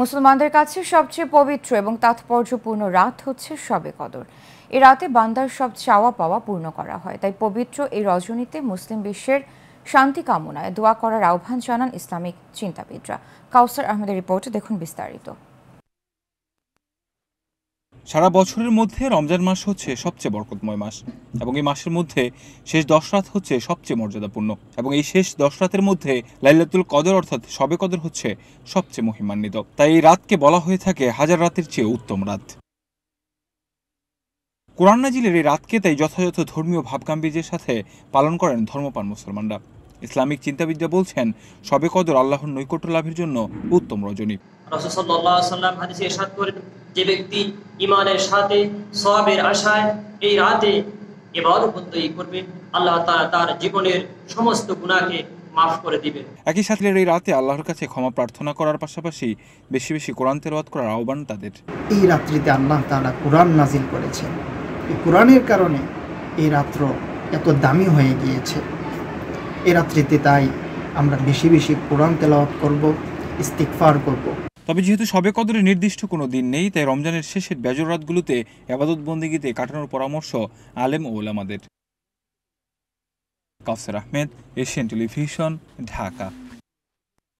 মুসলমানদের কাছে সবচেয়ে পবিত্র এবং তাৎপর্যপূর্ণ রাত হচ্ছে শবে কদর। এ রাতে বান্দার সব চাওয়া পাওয়া পূর্ণ করা হয়। তাই পবিত্র এই রজনীতে মুসলিম বিশ্বের শান্তি কামনায় দোয়া করার আহ্বান জানান ইসলামিক চিন্তাবিদরা। কাউসার আহমেদের রিপোর্টে দেখুন বিস্তারিত। সারা বছরের মধ্যে রমজান মাস হচ্ছে সবচেয়ে বরকতময় মাস এবং এই মাসের মধ্যে শেষ দশ রাত হচ্ছে সবচেয়ে মর্যাদাপূর্ণ এবং এই শেষ দশ রাতের মধ্যে লাইলাতুল কদর অর্থাৎ সবে কদর হচ্ছে সবচেয়ে মহিমান্বিত। তাই এই রাতকে বলা হয়ে থাকে হাজার রাতের চেয়ে উত্তম রাত। কোরআন নাজিলের এই রাতকে তাই যথাযথ ধর্মীয় ভাবগাম্ভীর্যের সাথে পালন করেন ধর্মপান মুসলমানরা। ইসলামিক চিন্তাবিদ্যা বলছেন সবে কদর আল্লাহর নৈকট্য লাভের জন্য উত্তম রজনী। রসুল্লাহ সাল্লাম হাদিসে ইরশাদ করেন যে ব্যক্তি ইমানের সাথে সওয়াবের আশায় এই রাতে করবে আল্লাহ তাআলা তার জীবনের সমস্ত গুনাহকে মাফ করে দিবেন একই সাথে এই রাতে আল্লাহর কাছে ক্ষমা প্রার্থনা করার পাশাপাশি বেশি বেশি কোরআন তেলাওয়াত করার আহ্বান তাদের। এই রাত্রিতে আল্লাহ তাআলা কোরআন নাজিল করেছেন। এই কোরআনের কারণে এই রাত্র এত দামি হয়ে গিয়েছে। এই রাত্রিতে তাই আমরা বেশি বেশি কোরআন তেলাওয়াত করব ইস্তিকফার করব। তবে যেহেতু সবে কদরে নির্দিষ্ট কোনো দিন নেই, তাই রমজানের শেষের বেজর রাতগুলোতে আবাদত বন্দিগিতে কাটানোর পরামর্শ আলেম ও ওলামাদের। Kawsar Ahmed, Asian television, Dhaka.